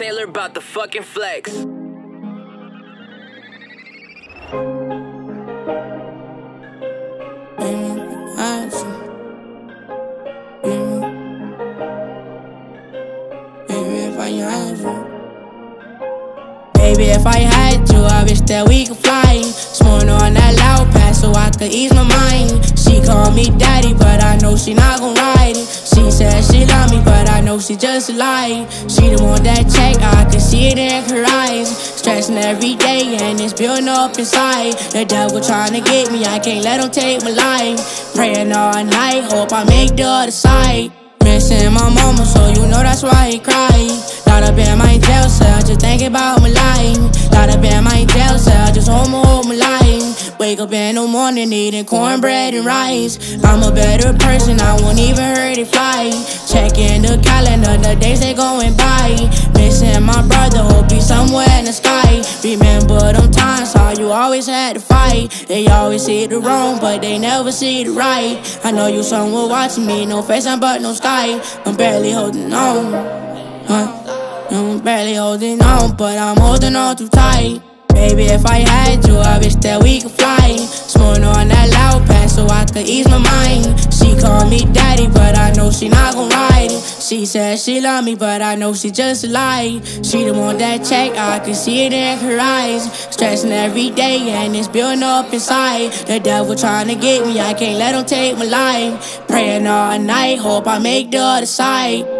Taylor about the fucking flex. Baby, if I had you, I wish that we could fly. Sworn on that loud pass so I could ease my mind. She called me daddy, but I know she not gon'. She love me, but I know she just lied. She the one that check, I can see it in her eyes. Stressing every day, and it's building up inside. The devil trying to get me, I can't let him take my life. Praying all night, hope I make the other side. Missing my mama, so you know that's why he cried. Lot up in my jail cell, just thinking about my life. Wake up in the morning eating cornbread and rice. I'm a better person, I won't even hurt it fly. Checking the calendar, the days they going by. Missing my brother, hope he's somewhere in the sky. Remember them times how you always had to fight. They always see the wrong, but they never see the right. I know you somewhere watching me, no face I'm but no sky. I'm barely holding on. Huh? I'm barely holding on, but I'm holding on too tight. Baby, if I had you, I wish that we could fly. Sworn on that loud pass so I could ease my mind. She called me daddy, but I know she not gon' ride it. She said she love me, but I know she just lied. She the one that check, I can see it in her eyes. Stressing every day, and it's building up inside. The devil trying to get me, I can't let him take my life. Praying all night, hope I make the other side.